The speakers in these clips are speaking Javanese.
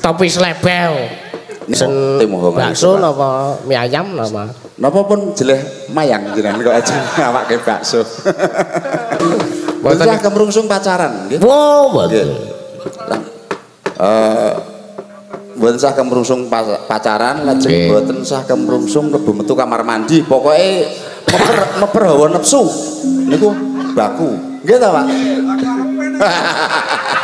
topi slebel. Sen bakso napa mie ayam napa? Napa pun jeleh mayang jenengan kok aja awake bakso. Mboten kemrungsung pacaran nggih. Oh, mboten. Eh mboten sah kemrungsung pacaran lajeng mboten sah kemrungsung mlebu metu kamar mandi. Pokoke meper meper hawa nepsu niku baku. Nggih ta, Pak?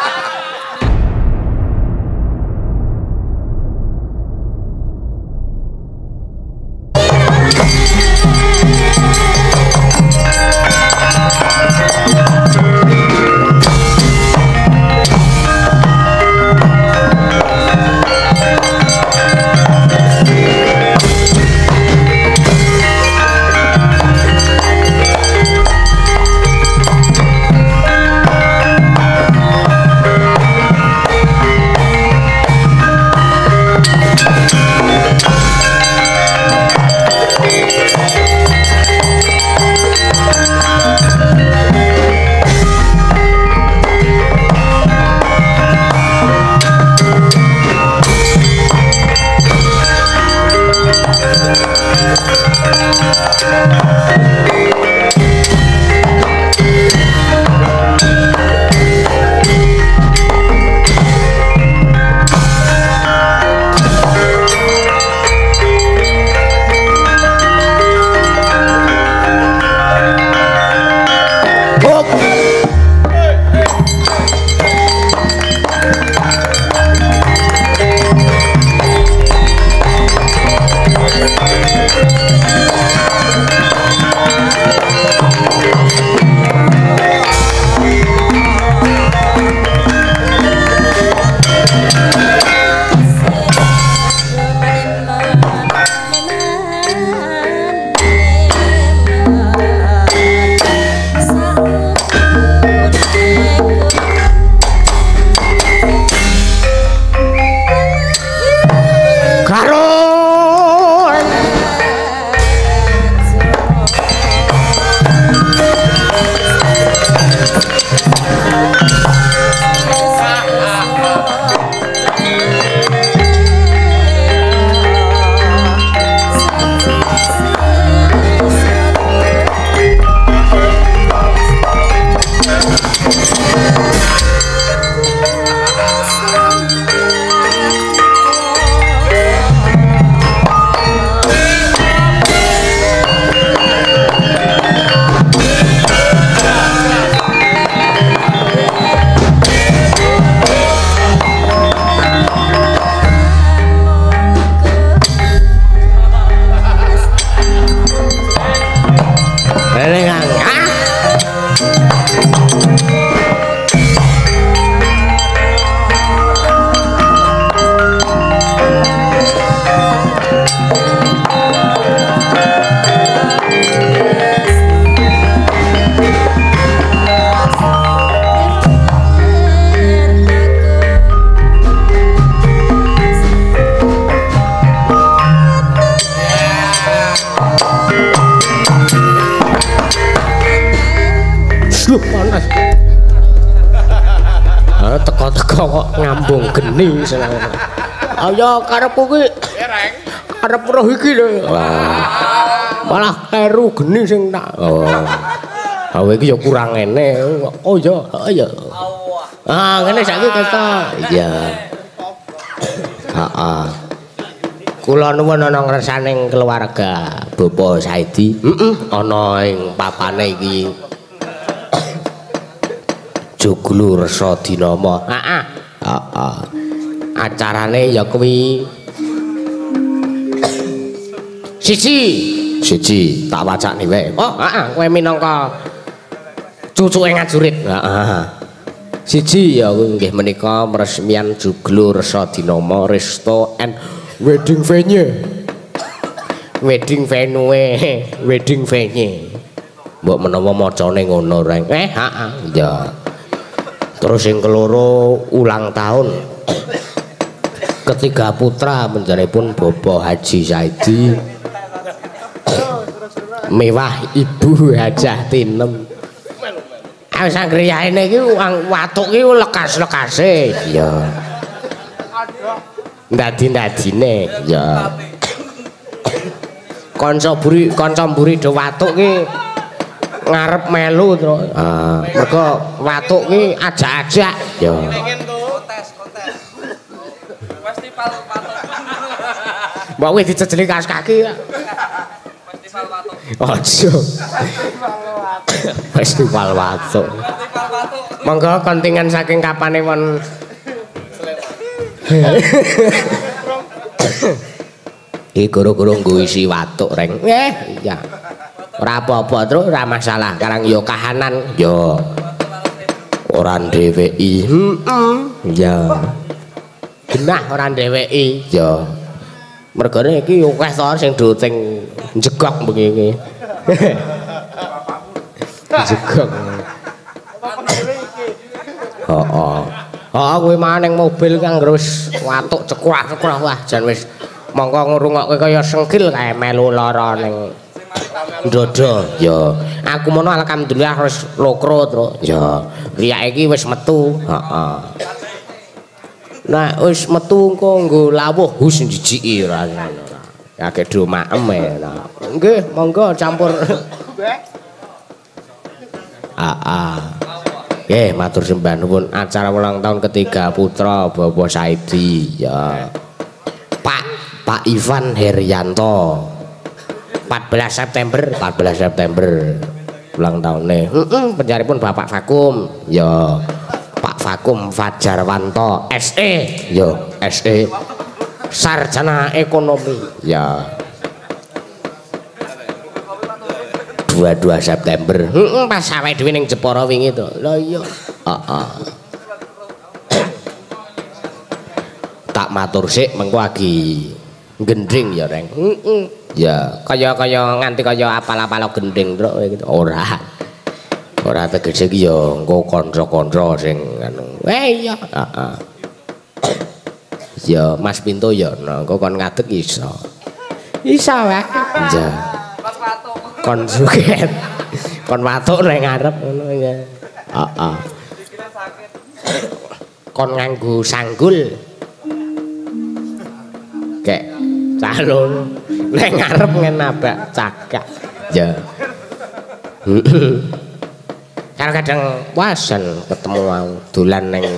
Ayo karepku ki arep roh iki lho. Malah keru geni sing tak. Oh. Awe iki ya kurang ene. Oh iya, iya. Ah, ngene saiki ketok. Iya. Heeh. Kula nuwun ana ngresaning keluarga Bapak Saidi. Heeh, ana ing papane iki. Joglo Resa Dinama. Heeh. Heeh. Acarane ya kuwi siji siji tak wacakne wae. Oh, heeh, kowe minangka cucuke ngajurit. Heeh. Siji ya nggih menika peresmian Joglo Resa Dinama Resto and Wedding Venue. Wedding venue, wedding venue. Mbok menawa macane ngono reng. Eh, heeh, ya. Terus yang keloro ulang tahun ketiga putra menjaripun Bobo Haji Saidi mewah ibu Hajah Tinem sanggriya ini ini watuk ini lekas-lekasnya iya Ndadi-ndadine ya. Kanca buri kanca mburi do watuk ki ngarep melu to. Ah, mergo watuk ki ajak-ajak ya. Mbok wis diceceli kaos kaki ya. Festival watuk. Monggo kontingen saking kapane won Iki guru-guru nggo isi watuk reng. Eh, iya. Ora apa-apa, Tru, ora masalah. Karang yo kahanan, yo. Ora dheweki. Heeh. Ya. Genah ora dheweki, yo. Mergane iki akeh to sing doting njegok begini. Njegok. Heeh. Heeh kuwi maneng mobil kang terus watuk cekrah-cekrah wah jan wis mongko ngrungokke kaya sengkil kae melu lara ning Dodo, ya. Aku mono alhamdulillah wis lokro, Tru. Ya. Riyak iki wis metu, heeh. Nah, wis metu engko nggo lawuh hus rasane ora. Akeh do maem e. Nggih, monggo campur. Ah, ah. Nggih, matur sembah nuwun acara ulang tahun ketiga putra Bapak Saidi ya. Pak Pak Ivan Herianto. 14 September, 14 September ulang tahunnya. Heeh, penjaripun Bapak Vakum. Ya. Vakum Fajarwanto SE. Yo, SE. Sarjana Ekonomi. Ya. 22 September. Heeh, pas awake dhewe ning Jepara wingi to. Lah iya. Heeh. Tak matur sik mengko lagi gendring ya, Reng. Heeh. Ya, kaya-kaya nganti kaya apal-apal gending truk gitu. Ora. Ora tegese iki ya engko kanca-kanca sing anu. Eh iya, heeh. Ya, Mas Pinto ya, engko kon ngadeg iso. Iso wae. Ya. Kon suket kon watuk nek ngarep ngono ya heeh kon nganggo sanggul kek calon nek ngarep ngenabak cakak ya kadang-kadang wasan ketemu wong dolan ning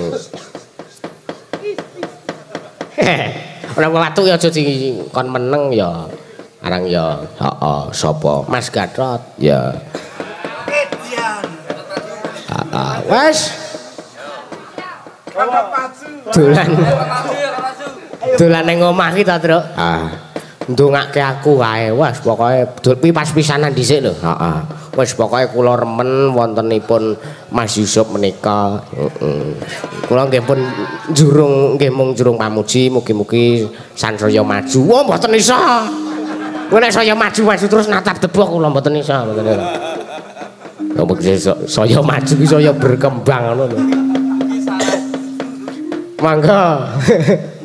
ora watu ya aja di kon meneng ya. Arang ya heeh sapa? Mas Gatot ya. Heeh wes. Dolan. Dolan ning omah ki ta Truk ah. Ndongake aku wae wes. Pokoke pas pisanan dhisik lho. Heeh wis pokoke kula remen wontenipun Mas Yusuf menika kula nggih pun jurung nggih mung jurung pamuji mugi-mugi sansaya maju wah mboten iso nek saya maju-maju terus natap debok kula mboten iso mboten iso. Ya saya maju ki saya berkembang ngono lho. Mangga.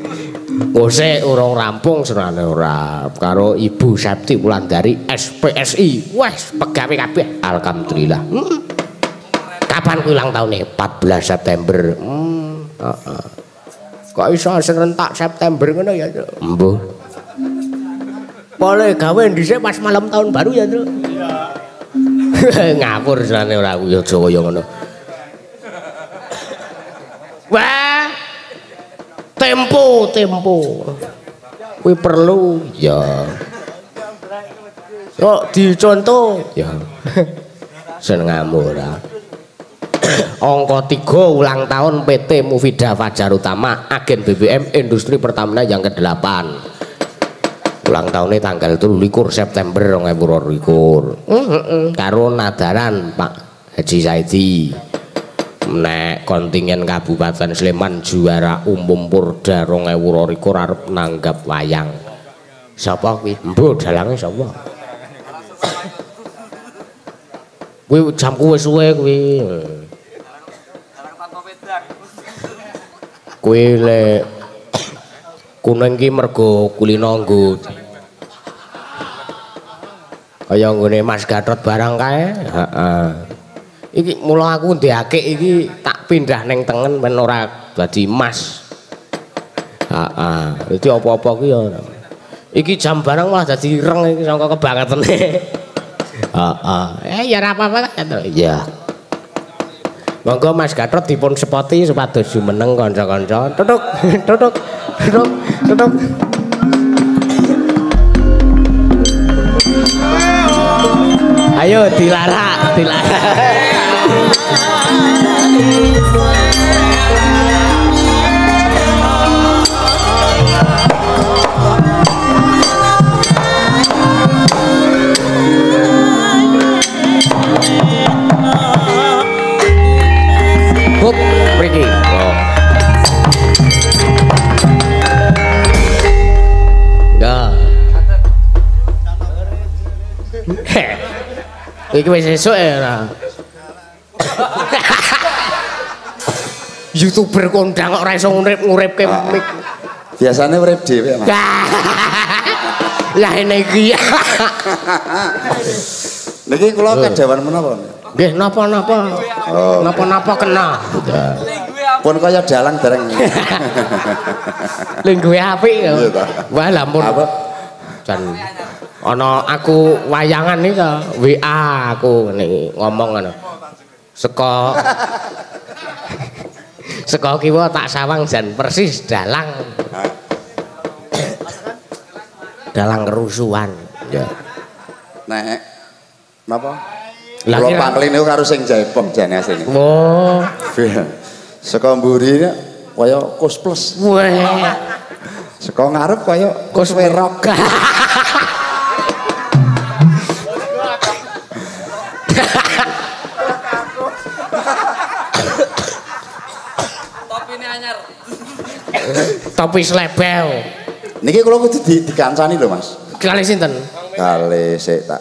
Ose urung rampung senane ora karo Ibu Septi Wulandari SPSI. Wes pegawe kabeh alhamdulillah. Hmm. Kapan kuwi ulang tahune? 14 September. Hmm, heeh. Kok iso serentak September ngono ya, Cuk? Mbuh. Boleh gawe dhisik pas malam tahun baru ya, Cuk. Ngapur senane ora kuwi aja kaya ngono. Wah. Tempo, tempo. Kuwi perlu ya. Kok dicontoh ya. Senengamu ora. Angka 3 ulang tahun PT Mufida Fajar Utama agen BBM Industri Pertamina yang ke-8. Ulang tahunnya tanggal 23 September 2022. Heeh, karo nadaran Pak Haji Saidi. Nek kontingen Kabupaten Sleman juara umum Porda 2022 arep nanggap wayang. Sapa kuwi? Mbuh dalange sapa? Kuwi jamku wis suwe kuwi. Kuwi lek kuning ki mergo kulino nggo kaya nggone Mas Gatot barang kae. Heeh. Iki mula aku ndekake iki tak pindah ning tengen men ora dadi Mas. Heeh. Dadi apa-apa ku ya. Iki jam barang malah dadi ireng iki sangka kebangetene. Heeh. Eh ya ora apa-apa kan. Iya. Monggo Mas Gatot dipun sepoti supados jumeneng kanca-kanca. Tutuk, tutuk, tutuk, tutuk. Ayo dilarak, dilarak. Iki wis esuk ya ora. YouTuber kondang kok ora iso ngurip-nguripke mik. Biasanya urip dhewe, Mas. Lah ini iki. Niki kula kedawan menapa? Nggih napa-napa. Oh. Napa-napa kena. Pun kaya dalang dereng. Lha duwe apik. Wah, lampun. Apa? Jan ana aku wayangan iki ta, WA aku nih ngomong ngono. Seka Seka kiwa tak sawang jan persis dalang. dalang kerusuhan. Ya. Nek napa? Lah kira- pangling niku karo sing Jaipong jane asine. Oh, Saka mburi kaya kus plus. weh. Saka ngarep kaya kus werok. Topi slebel. Niki kula kudu di, dikancani lho, Mas. Kali sinten? Kali sik tak.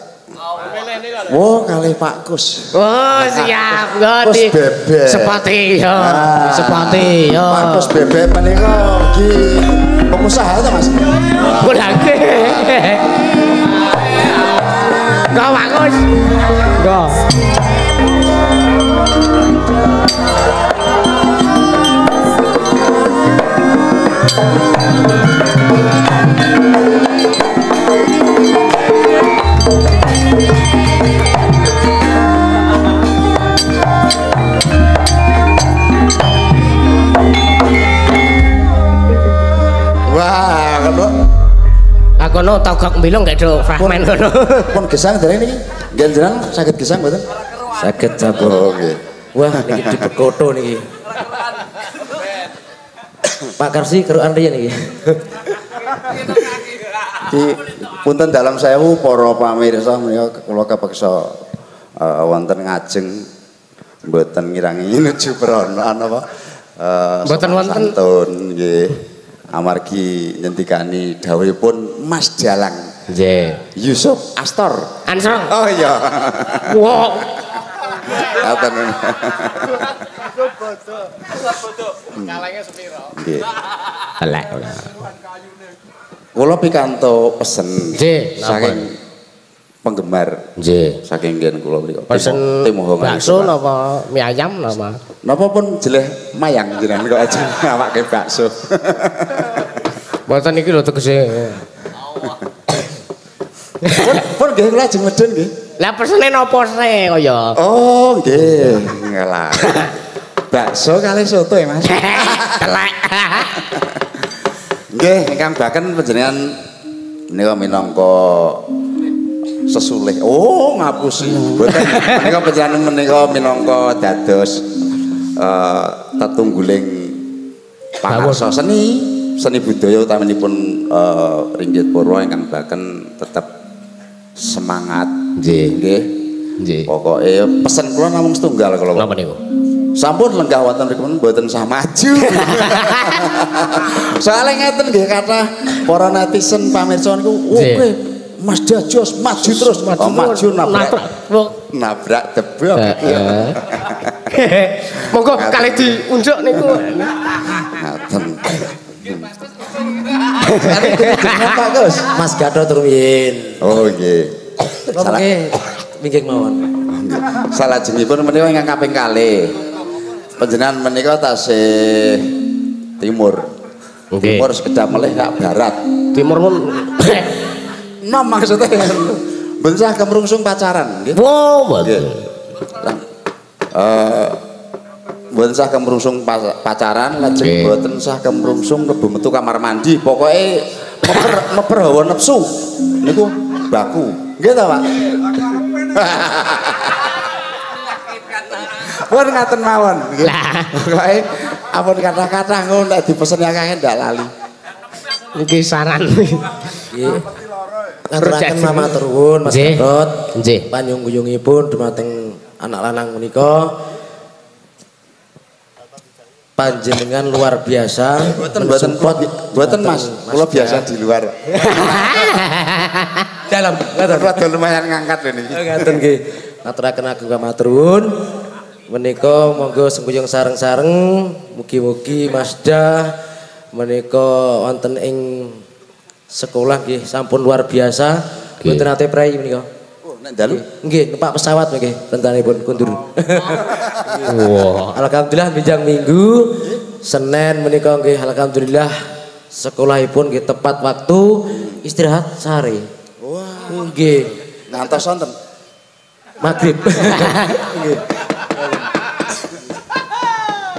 Wo kali Pak Kus. Oh, siap. Kus bebek. Sepati yo. Ah, Sepati yo. Pak Kus bebek menika iki pengusaha ta, Mas? Kulake. Kau bagus. Kau. Wah, kalau Aku no togok bilung gak ada fragmen kono. pun gesang dari ini nggih jenengan saged gesang mboten? Saged Oh, cabut. nggih. Wah, niki dibekoto niki. Pak Karsi keruan riyen niki. Iki punten dalam sewu para pamirsa menika kula kepeksa eh, wonten ngajeng mboten ngirangi nuju prana apa eh, Mboten wonten. santun nggih amargi ngendikani dawuhipun Mas Dalang Nggih. Yusuf Astor. Ansor. Oh iya. Wow. Ngaten. Kalengnya sepiro. Nggih. Elek. Kula pikanto pesen Nggih, saking penggemar Nggih. saking nggen kula mriku. Pesen bakso napa mie ayam napa? Napa pun jeleh mayang jenengan kok aja awake bakso. Mboten iki lho tegese. pun pun nggih kula ajeng medun nggih. Lah pesene napa se kaya? Oh, nggih. Ngalah. Bakso kali soto ya, Mas. Elek. Nggih, ingkang baken panjenengan menika minangka sesulih. Oh, ngapusi. Mboten menika panjenengan menika minangka dados eh tetungguling pangarsa seni, seni budaya utaminipun eh Ringgit Purwa ingkang baken tetep semangat. Nggih. Nggih. Nggih. Pokoke pesen kula namung setunggal kalau Napa niku? Sampun lenggah wonten mriku mboten sah maju. Soale ngeten nggih kathah para netizen pamirsa niku, "Oh, kowe Mas Dajos maju terus, maju, oh, maju nabrak nabrak tebak. Monggo kali diunjuk niku. Ngaten. Pak Gus. Mas Gatot rumiyin. Oh nggih. Salah Oke, minggir mawon. salah jenipun menika ingkang kaping kalih. Panjenengan menika tasih timur. Nggih. Timur sekedap melih kak barat. Timur pun Nom maksudnya. Bensah kemrungsung pacaran, nggih. Wow, betul. Eh mboten sah kemrungsung pacaran lajeng Nggih. mboten sah kemrungsung mlebu metu kamar mandi pokoke meper meper hawa nafsu niku baku nggih ta Pak Pun ngaten mawon Lah. pokoke ampun kata-kata ngono nek dipesen akeh ndak lali Iki saran. Nggih. Ngaturaken mama turun Mas. Gatot. Nggih. Panyungguyungipun dumateng anak lanang menika panjenengan luar biasa. Boten boten mensupport boten Mas. Dumateng kula Mas biasa Jan. di luar. Dalam ngaten kula dol lumayan ngangkat lho niki ngaten nggih. Ngaturaken ageng pamaturun menika monggo sembuyung sareng-sareng. Mugi-mugi Masda menika wonten ing sekolah nggih sampun luar biasa. Nggih. mboten nate prei menika? oh nek dalu nggih numpak pesawat nggih rentanipun kundur Wah. Alhamdulillah bijang minggu Senin menika nggih alhamdulillah sekolahipun nggih tepat waktu istirahat sehari. wah Nggih, ngantos wonten maghrib. Nggih.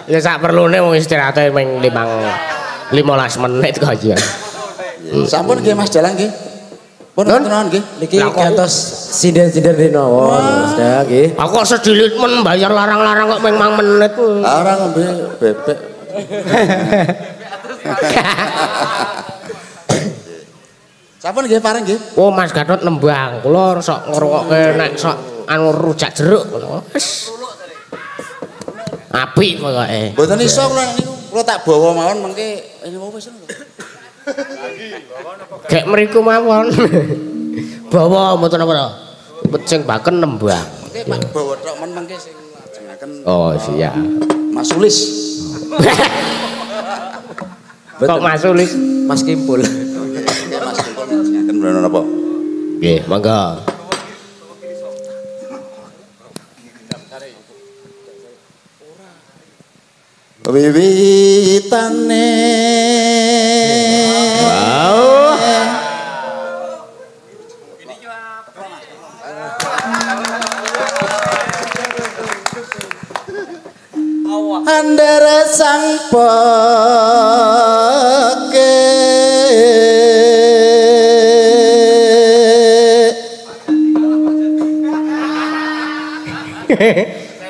Ya sak perlune wong istirahate ming 5 15 menit kok aja. sampun nggih Mas dalang nggih pun mawon nggih Niki kantos sinden-sinden Mas Da nggih. Aku kok sedilit men bayar larang-larang kok ming 5 menit. Ora ngombe bebek. Sampun nggih pareng nggih. Oh Mas Gatot nembang. Kula sok ngrungokke nek sok anu rujak jeruk ngono. Wis. Apik pokoke. Mboten iso kula niku. Kula tak bawa mawon mengke ini wis lho. Gek mriku mawon. Bawa mboten apa to. Becing baken nembang. Pak bawa tok men mengke sing lajengaken Oh siap. Mas Sulis. Kok Mas Ulis? Mas Kimpul. Mas Kumpul lajengaken mrene napa? Nggih, monggo. Wiwitane Andara sang peke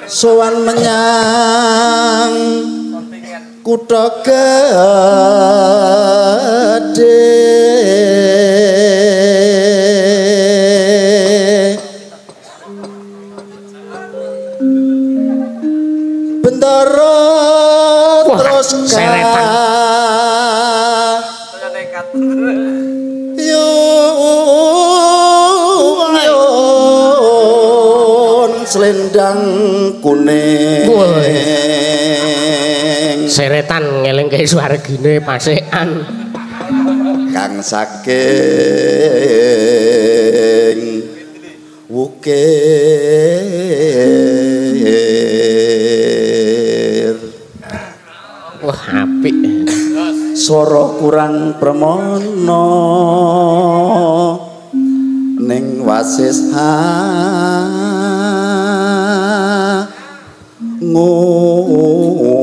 Sowan menyang kutha gedhe Selendang kuning. Seretan ngelingke swargine pasekan. kang saking wukir Wah, apik. swara kurang premono. Ning wasis ha ngomrong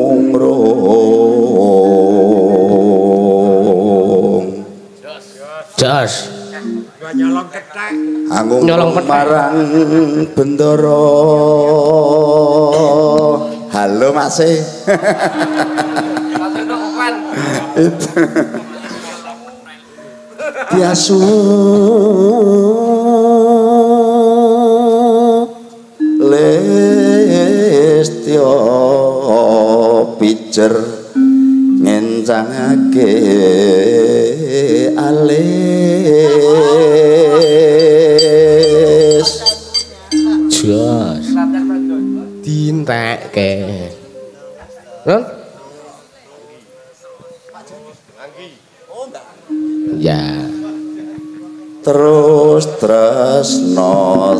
Jos. Anggung Nyolong petek. marang bendara Halo Mas e. Itu. Biasu ngencangake alis Jos. Dintekke. Nun? Ya. terus tresno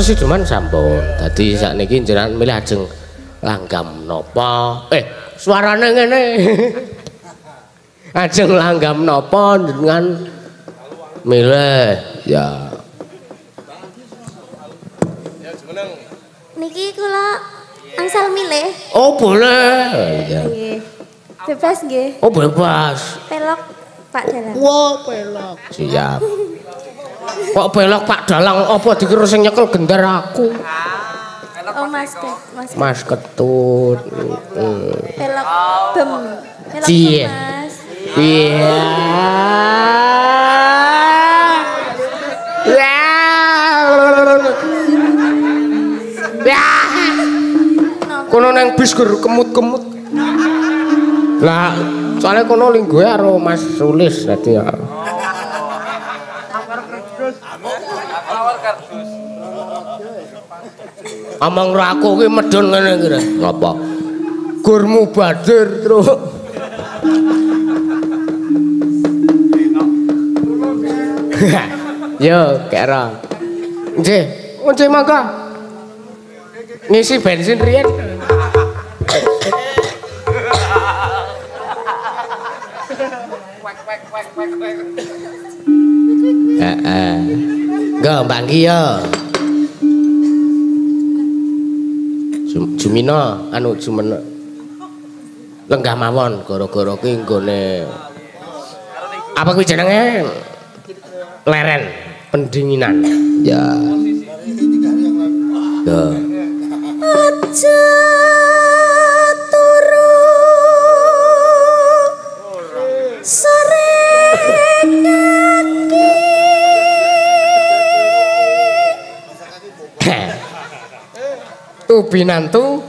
sesidem sesiduman sampun. Dadi sakniki jenengan milih ajeng langgam napa? Eh, suarane ngene. ajeng langgam napa jenengan milih? Ya. Niki kula angsal milih. Oh, boleh. Ya. Bebas nggih. Oh, bebas. Pelok Pak Dalang. Wah, pelok. Siap. Kok belok Pak Dalang apa dikira sing nyekel gendar aku? Oh Mas Ket, Mas. Mas Ketut. Pelok bem. Pelok Cie. Mas. Iya. Ya. Ya. Kono nang bis gur kemut-kemut. Lah, soalnya kono linggoe karo Mas Sulis dadi ya. Amang ro aku ki medun ngene iki. Re. Ngapa? Gur mubadir terus. Yo, kera. Nggih, nggih mangga. Ngisi bensin riyen. Heeh. Nggo, Mbak Nggi yo. Jum- Jumina anu Jumena. Lenggah mawon gara-gara kuwi nggone apa kuwi jenenge? Leren pendinginan. Ya. Ya. binantu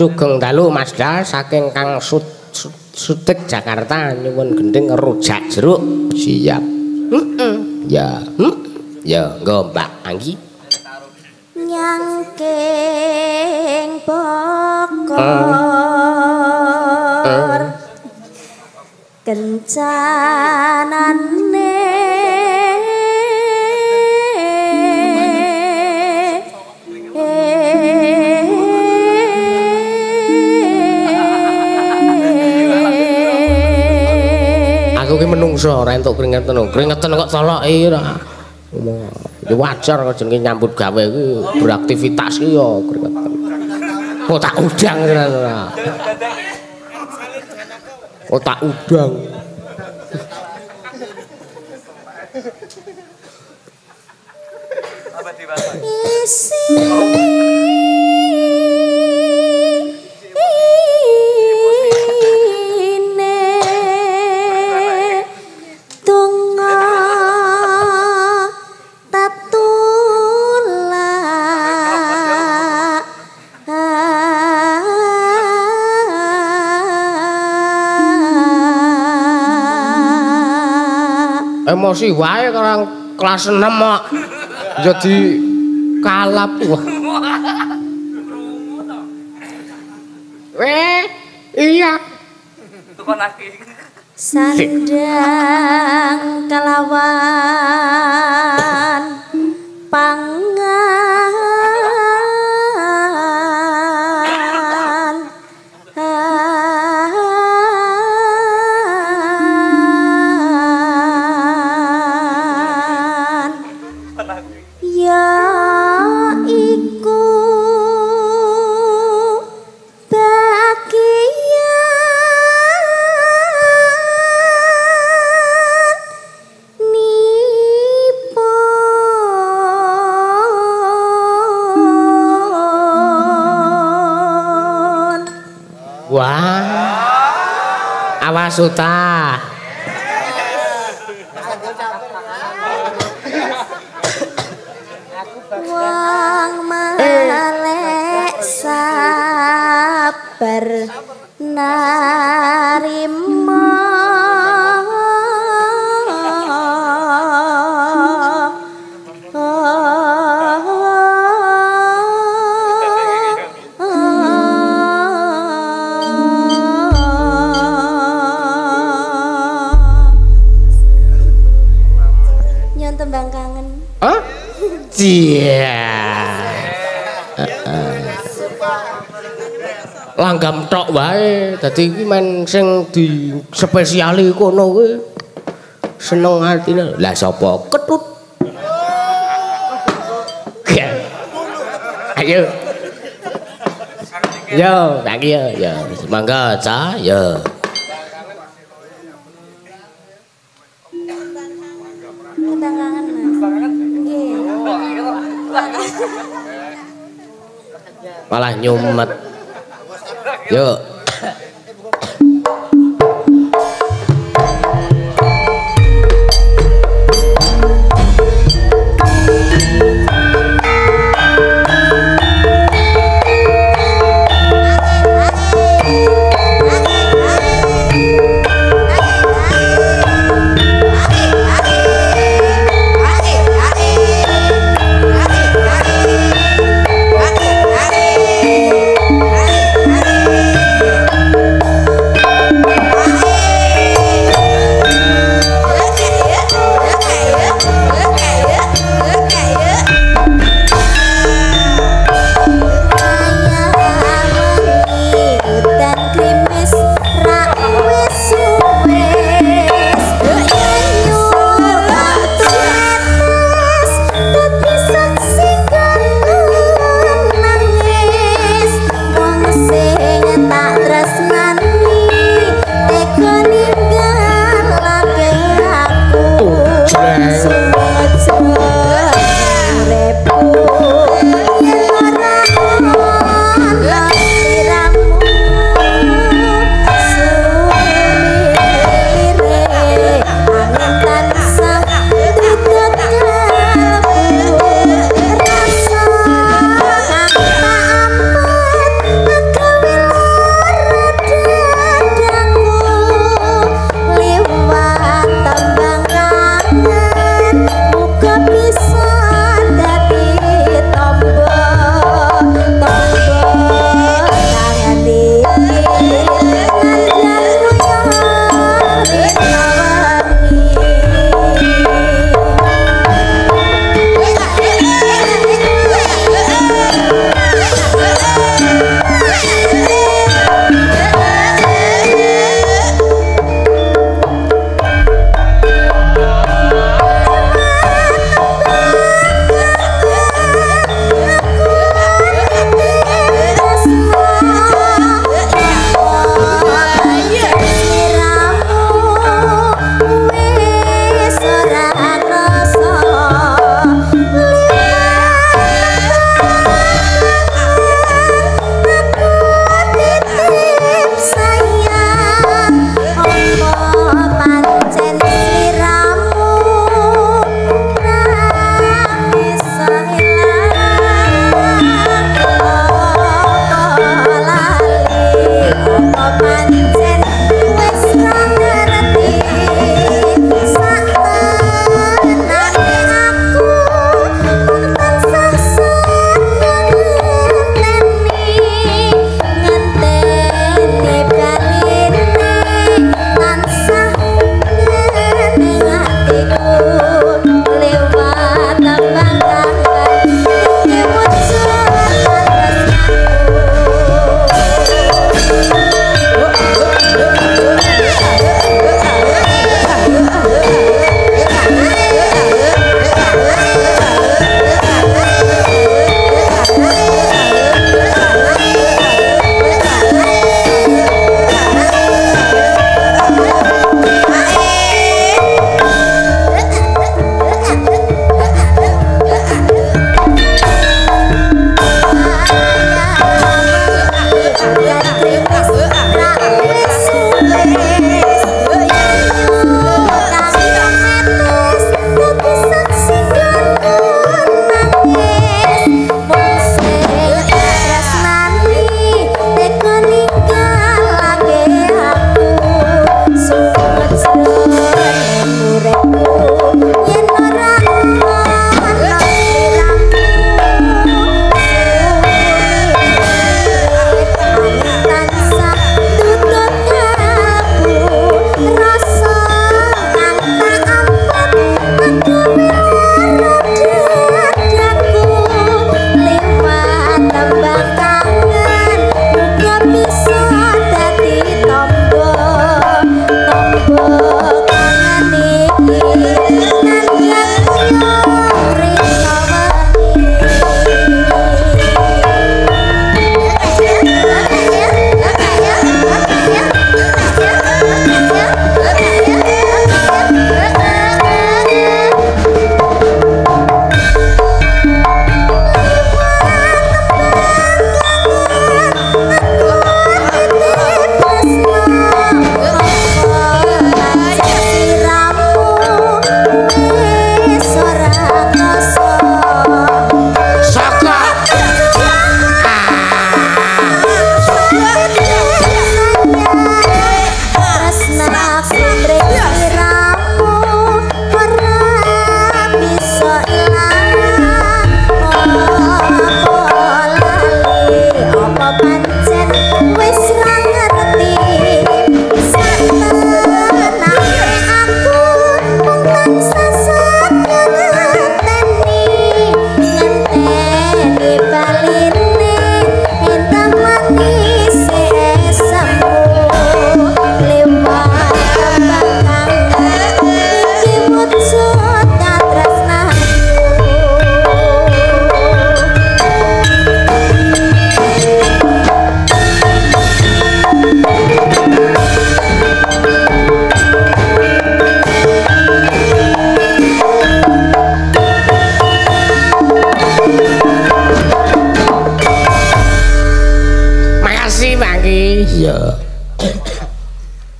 Sugeng dalu Masdal saking Kang Sud. Sut, Sutik Jakarta nyuwun gending rujak jeruk. Siap. Ya. Hmm? Ya, nggo Mbak Anggi. Menungso ora entuk keringetan. Keringetan kok toloki ora. Ngomong, Ya wajar kok jenenge nyambut gawe ki beraktivitas ki ya keringetan. Otak udang tenan ora. Otak udang. isi ine Emosi wae karo kelas 6 kok. Jadi kalap wah. Weh, iya. Tukon lagi. sandang Suta. Wong malek sabar narim Langgam tok wae. Dadi iki men sing di spesiali kono kuwi seneng atine. Lah sapa? Ketut. Ayo. Yo, tak yo, yo. Mangga, Ca, yo. Malah nyumet. Yuk.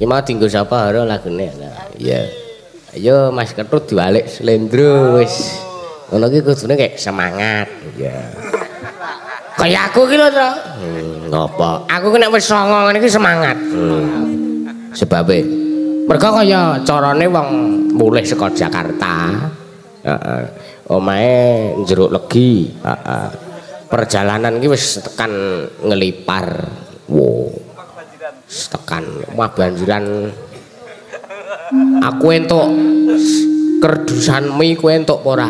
Iki mau tinggal sapa ora lagune. Iya. Ayo Mas Ketut diwalik slendro wis. Ngono ki kudune kayak semangat. Iya. Kayak aku ki lho, Tro. Hmm, ngopo? Aku ki nek wis songo ngene iki semangat. Hmm. Sebabe mergo kaya carane wong mulih saka Jakarta. Heeh. Omahe jeruk legi. Heeh. Perjalanan ki wis tekan ngelipar. Wow. Tekan wah banjiran aku entuk kerdusan mie kowe entuk ora?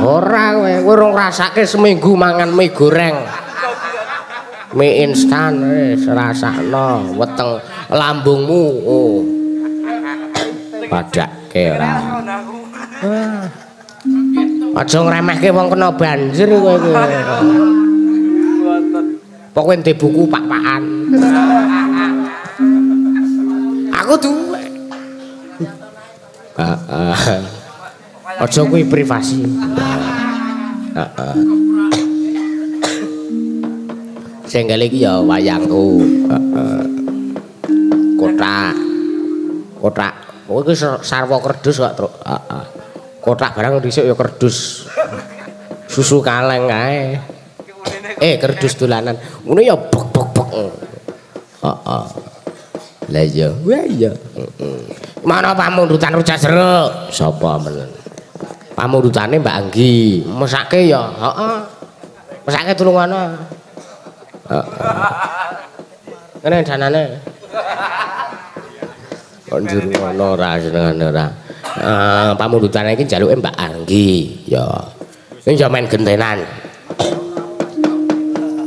Ora kowe. Kowe ora ngrasake seminggu mangan mie goreng. Mie instan wis rasakno weteng lambungmu. Oh. Padake ora. Aja ngremehke wong kena banjir kowe kowe pokoknya di buku pak-pakan. Aku tuh ojo kuwi privasi. Heeh. Sing iki ya wayangku. Heeh. Kotak kotak kowe iki sarwa kerdus kok truk. Heeh. Kotak barang dhisik ya kerdus. Susu kaleng kae eh kerdus dolanan. Ngono ya bok bok bok. Heeh. Lah iya. Wah iya. Mana pamundutan rujak jeruk? Sapa men? Pamundutane Mbak Anggi. Mesake ya heeh. Mesake tulung ana. Heeh. Ngene danane. Kok njur ngono ora senengane ora pamundutane iki jaluke Mbak Anggi ya. Sing main gentenan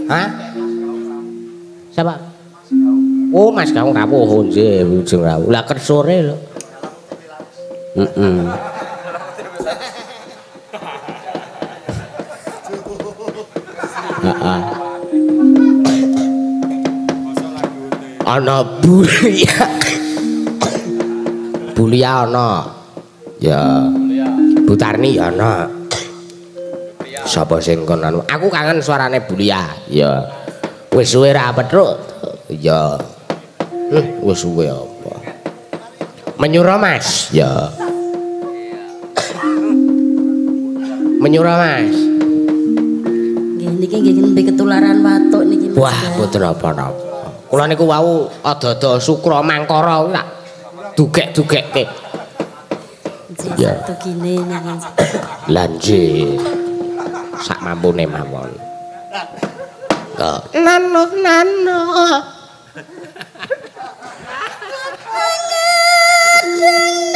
Hah? Siapa? Oh, Mas kamu rawuh nggih, ujung rawuh. Lah sore lho. Heeh. Heeh. Ana bulia. Bulia ana. Ya. Butarni ana. Sapa sing kon anu aku kangen suarane Bulia. Ya wis suwe ra petruk ya. Hm wis suwe apa? Menyuruh mas. Ya. Menyuruh mas. Nggih niki nggih nembe ketularan watuk niki wah boten apa-apa. Kula niku wau ada-ada sukra mangkara tak dugek-dugekke. Ya. Lanjut. Sak mampune mawon. Kok nano nano. Rajang,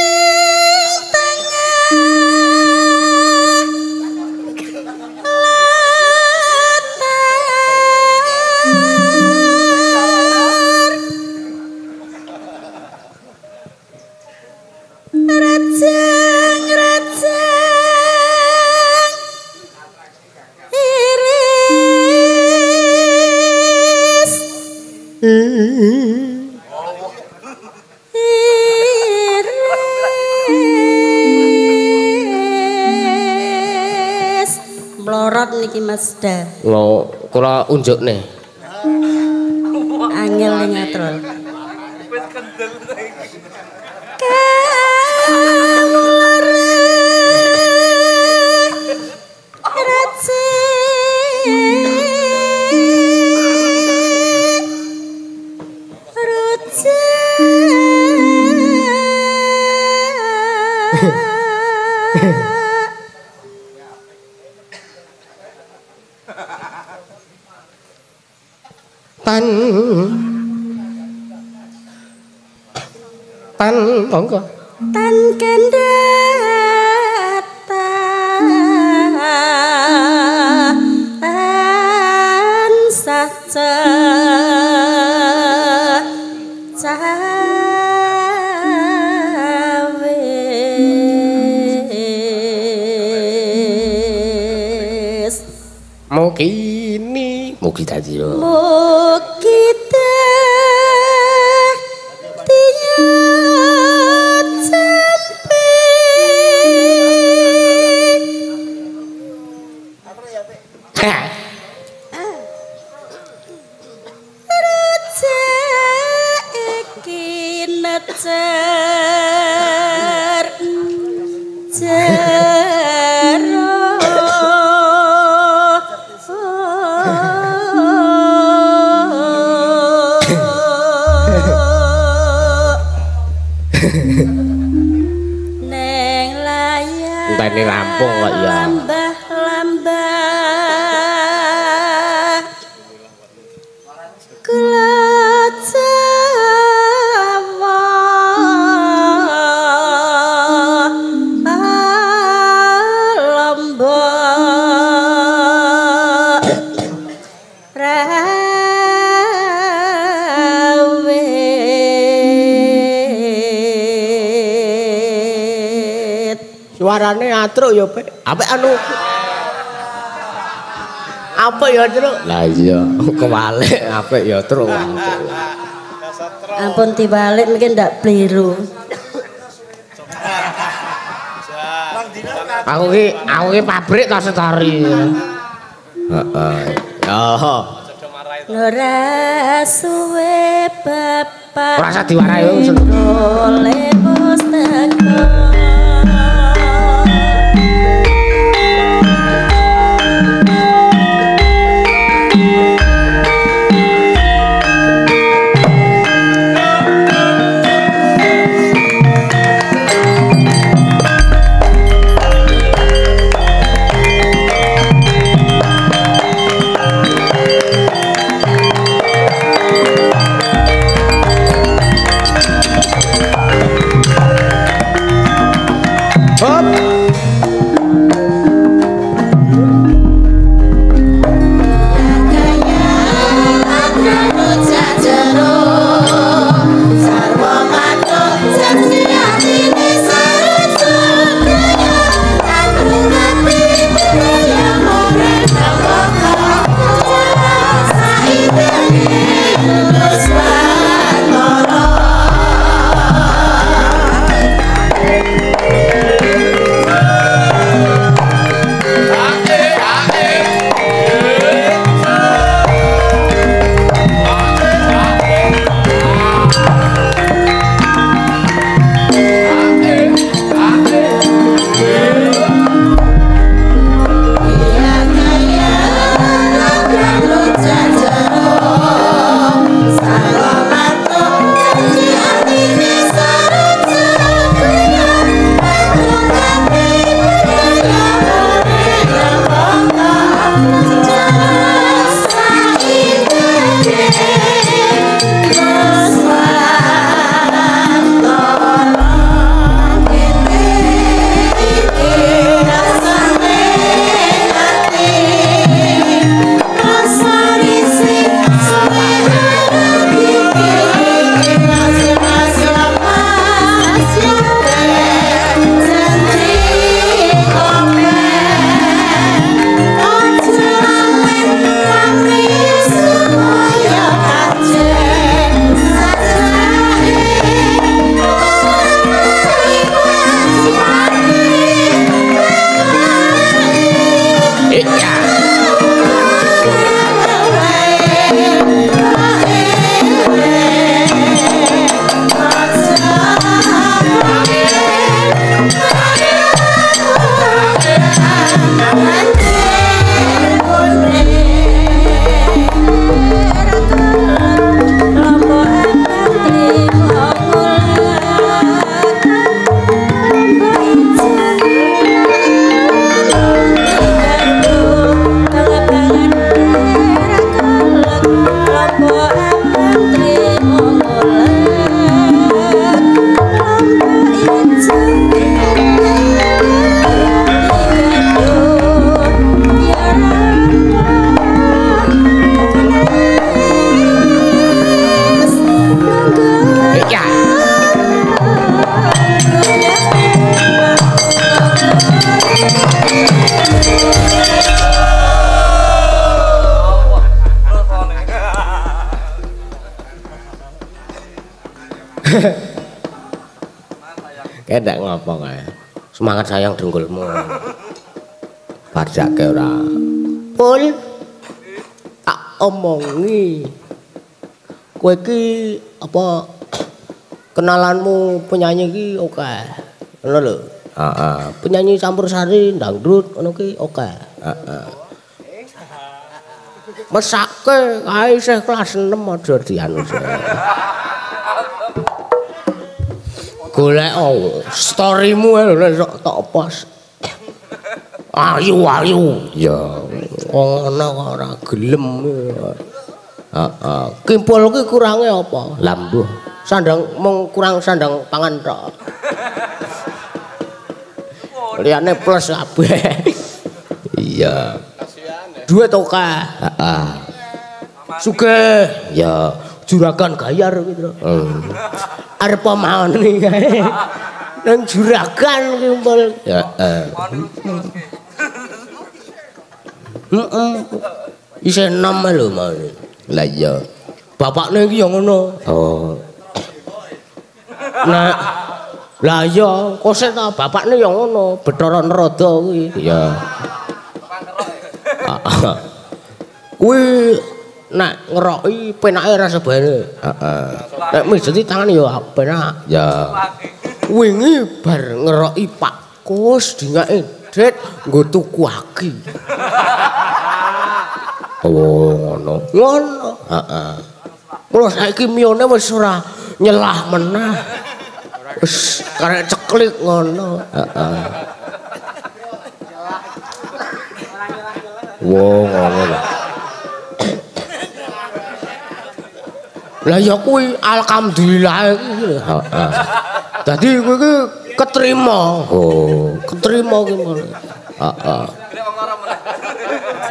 Mazda, Lo kula unjukne. Monggo. Tan kendata tan saca cawes Mukini, mugi dadi yo. Apa anu? Apa ya, Truk? Lah iya, kewalik apik ya, Truk. Ampun dibalik mungkin ndak bliru. Aku ki, aku ki pabrik ta setari. Heeh. Oh, Ora suwe bapak ora usah diwarai wis. oleh pustaka sayang dengkulmu. Barjake ora. Pul. Tak omongi. Kowe iki apa kenalanmu penyanyi iki oke. Ngono lho. Heeh. Penyanyi campursari dangdut ngono ki oke. Heeh. Mesake kae isih kelas 6 aja dianu. Golek oh, storymu lho sok tok pos. Ayu ayu. Ya ngono kok ora gelem. Heeh. Kimpul ki kurange apa? Lambuh. Sandang mung kurang sandang pangan tok. Liyane plus kabeh. Iya. Duit oke. Heeh. Sugih. Ya, juragan gayar gitu. Hmm. arep pamaon iki kae. Nang juragan kumpul. Ya, heeh. Heeh. Isih enom lho mau. Lah iya. Bapakne iki ya ngono. Oh. Nah, lah iya, kosek ta bapakne ya ngono, Bathara Narada kuwi. Iya. Kuwi nek ngeroki penake ra sebane. Heeh. Nek mijeti tangan ya penak. Ya. Wingi bar ngeroki Pak Kus dingake det nggo tuku aki. Oh, ngono. Ngono. Heeh. Mula saiki miyone wis ora nyelah meneh. Wis karek ceklik ngono. Heeh. Wo ngono lho. Lah ya kuwi alhamdulillah iki. Heeh. Dadi kowe iki ketrima. Oh, ketrima ki. Heeh.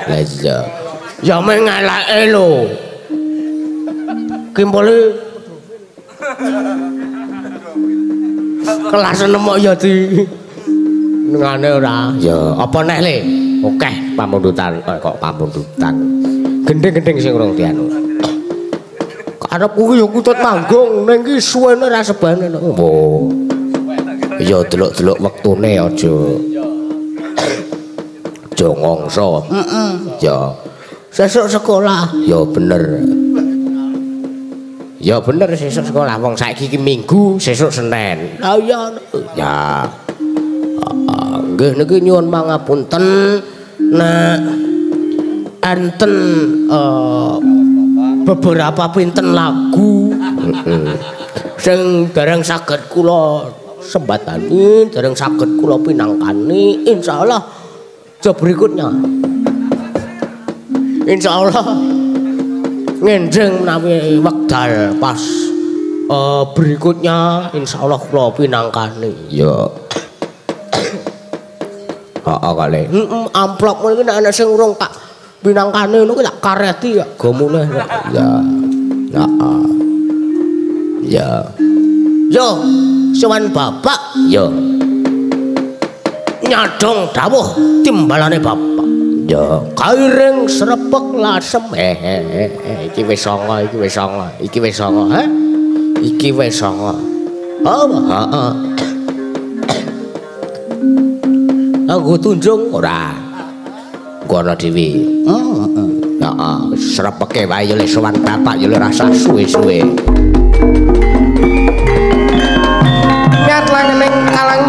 Lah iya. Ya meng ngelake lho. Kimpole kelas nemu ya di ngene ora. Ya, apa neh le? Oke, pamundutan eh, kok pamundutan. Gendeng-gendeng sing urung dianu. Arep kuwi ya kutut manggung ning iki suwene ra sebane. Oh. Ya delok-delok wektune aja. Aja ngongso. Heeh. Ya. Sesuk sekolah. Ya bener. Ya bener sesuk sekolah wong saiki iki Minggu, sesuk Senin. Lah iya. Ya. Nggih niki nyuwun pangapunten nek enten eh, beberapa pinten lagu sing dereng saged kula sembatani, dereng saged kula pinangkani, insyaallah job berikutnya. Insyaallah ngenjeng menawi wekdal pas eh, berikutnya insyaallah kula pinangkani. Ya. Heeh kali. Heeh, amplop iki nek ana sing urung tak pinangkane ngono kuwi tak kareti ya gomune. Ya. Heeh. Ya. Yo, sowan bapak. Yo. Nyadong dawuh timbalane bapak. Ya, kairing srepek lasem. Eh, eh, eh, eh, iki wis songo, iki wis songo, iki wis songo, ha? Iki wis songo. Oh, heeh. Aku tunjung ora. goro dhewe. Oh, oh. Heeh. Heeh, srepeke wae yo lek sowan bapak yo ora usah suwe-suwe. Piat lan ning kalang